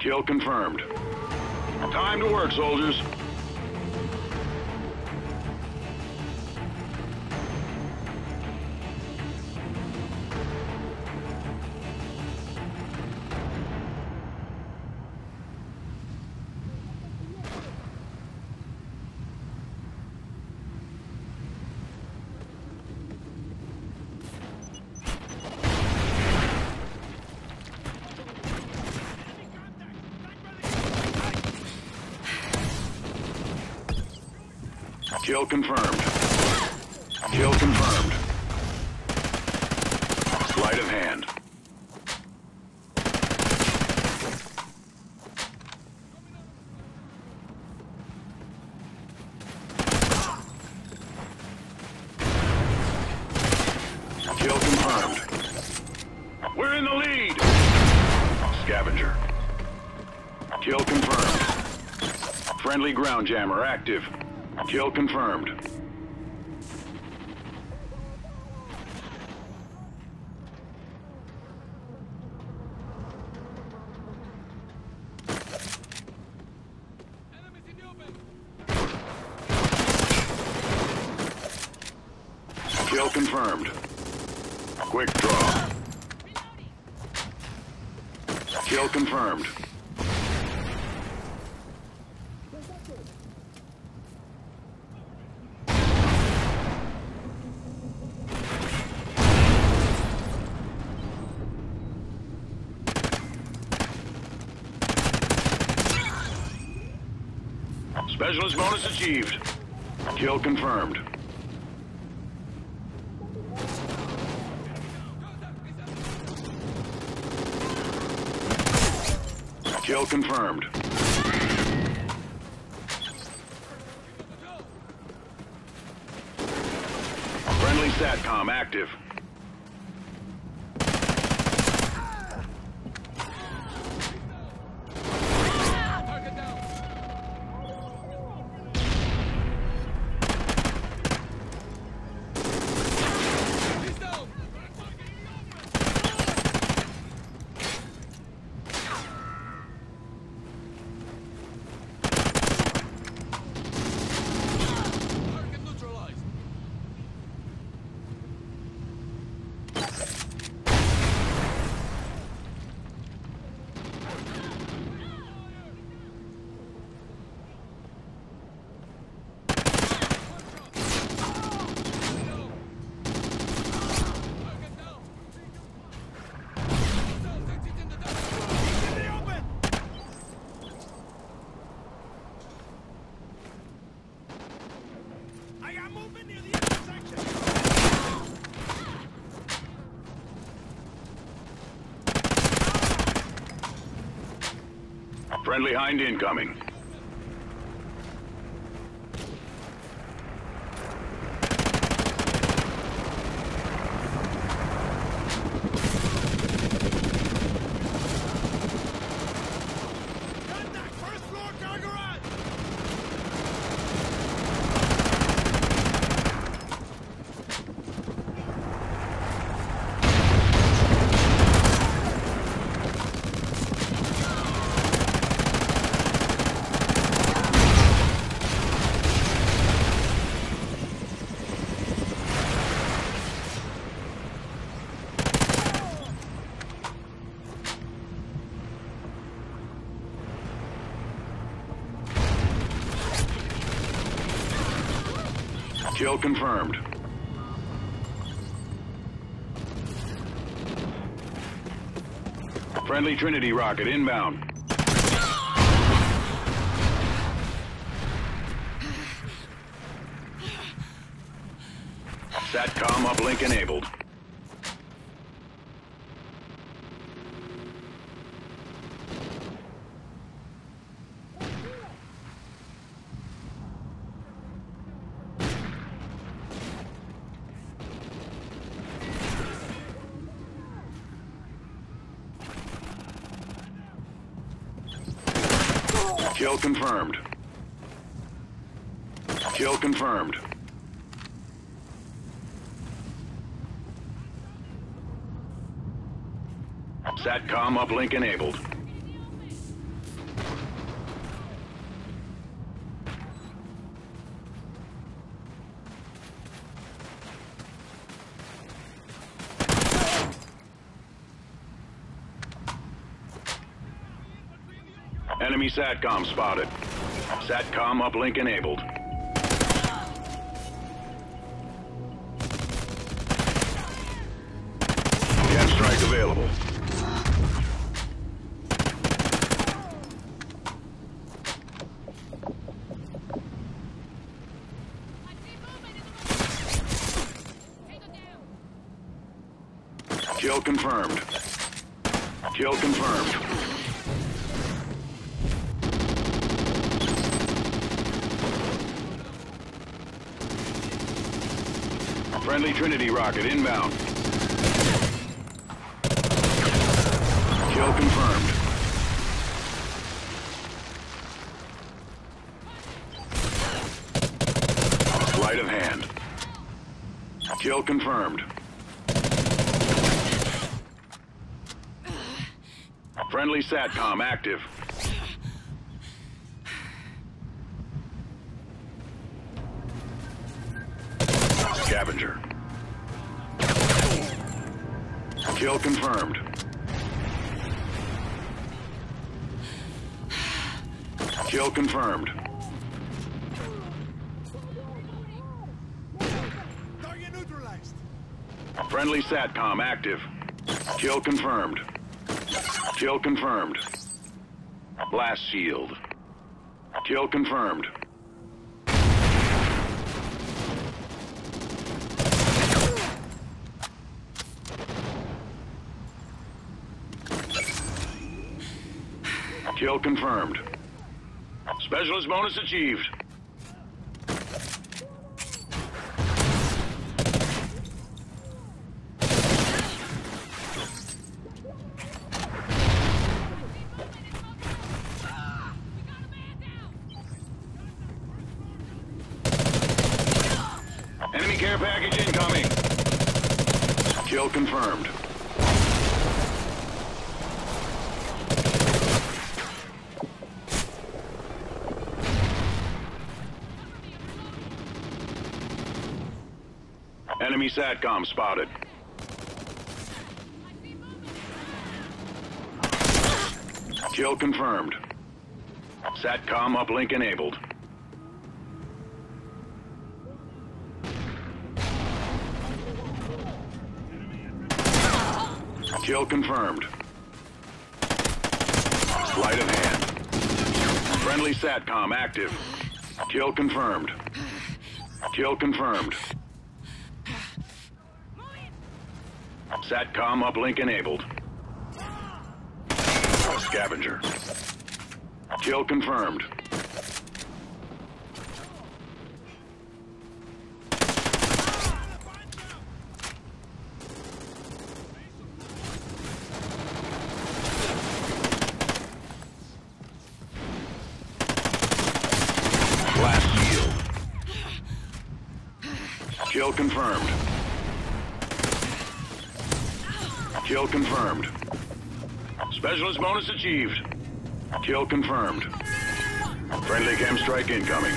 Kill confirmed. Time to work, soldiers. Kill confirmed. Kill confirmed. Sleight of hand. Kill confirmed. We're in the lead! Scavenger. Kill confirmed. Friendly ground jammer active. Kill confirmed. Kill confirmed. Quick draw. Kill confirmed. Specialist bonus achieved. Kill confirmed. Kill confirmed. Friendly SATCOM active. Friendly Hind incoming. Kill confirmed. Friendly Trinity rocket inbound. SATCOM uplink enabled. Kill confirmed. Kill confirmed. SATCOM uplink enabled. Enemy SATCOM spotted. SATCOM uplink enabled. Gas strike available. Kill confirmed. Kill confirmed. Friendly Trinity rocket inbound. Kill confirmed. Sleight of hand. Kill confirmed. Friendly SATCOM active. Scavenger. Kill confirmed. Kill confirmed. Target neutralized. Friendly SATCOM active. Kill confirmed. Kill confirmed. Blast shield. Kill confirmed. Kill confirmed. Specialist bonus achieved. Enemy care package incoming. Kill confirmed. Enemy SATCOM spotted. Kill confirmed. SATCOM uplink enabled. Kill confirmed. Sleight of hand. Friendly SATCOM active. Kill confirmed. Kill confirmed. SATCOM uplink enabled. Scavenger. Kill confirmed. Kill confirmed. Kill confirmed. Specialist bonus achieved. Kill confirmed. Friendly chem strike incoming.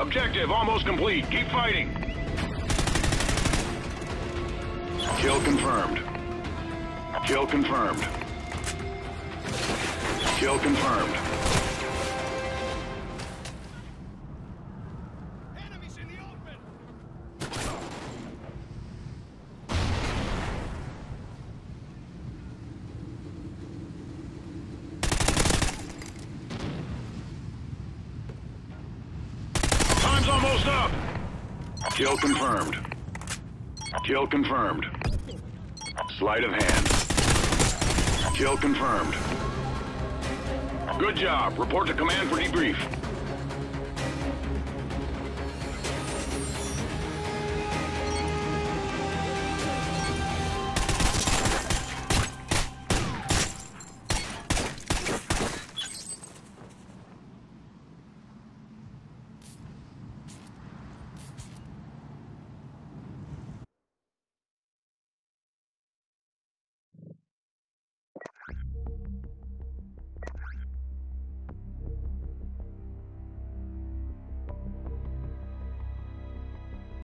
Objective almost complete. Keep fighting. Kill confirmed. Kill confirmed. Kill confirmed. Enemies in the open. Time's almost up. Kill confirmed. Kill confirmed. Sleight of hand. Kill confirmed. Good job. Report to command for debrief.